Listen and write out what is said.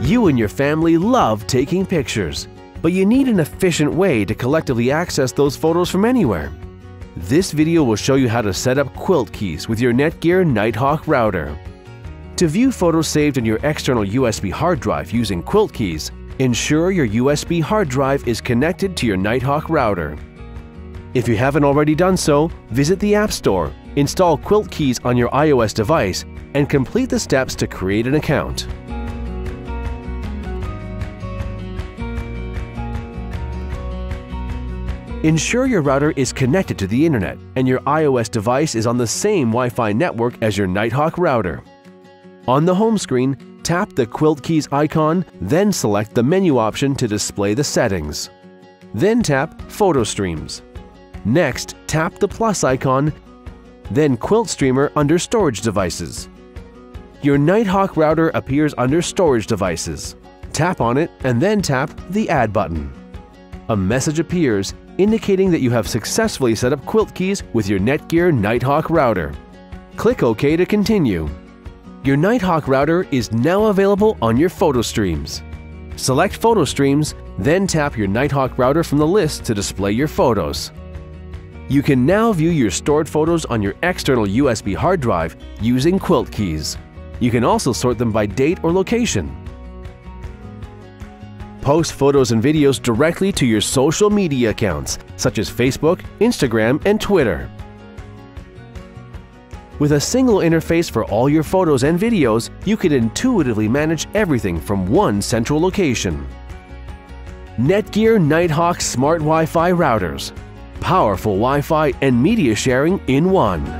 You and your family love taking pictures, but you need an efficient way to collectively access those photos from anywhere. This video will show you how to set up KwiltKeys with your Netgear Nighthawk router. To view photos saved on your external USB hard drive using KwiltKeys, ensure your USB hard drive is connected to your Nighthawk router. If you haven't already done so, visit the App Store, install KwiltKeys on your iOS device, and complete the steps to create an account. Ensure your router is connected to the internet and your iOS device is on the same Wi-Fi network as your Nighthawk router. On the home screen, tap the KwiltKeys icon, then select the menu option to display the settings. Then tap Photo Streams. Next, tap the plus icon, then Kwilt Streamer under Storage Devices. Your Nighthawk router appears under Storage Devices. Tap on it and then tap the Add button. A message appears indicating that you have successfully set up KwiltKeys with your Netgear Nighthawk router. Click OK to continue. Your Nighthawk router is now available on your photo streams. Select Photo Streams, then tap your Nighthawk router from the list to display your photos. You can now view your stored photos on your external USB hard drive using KwiltKeys. You can also sort them by date or location. Post photos and videos directly to your social media accounts, such as Facebook, Instagram, and Twitter. With a single interface for all your photos and videos, you can intuitively manage everything from one central location. Netgear Nighthawk Smart Wi-Fi Routers. Powerful Wi-Fi and media sharing in one.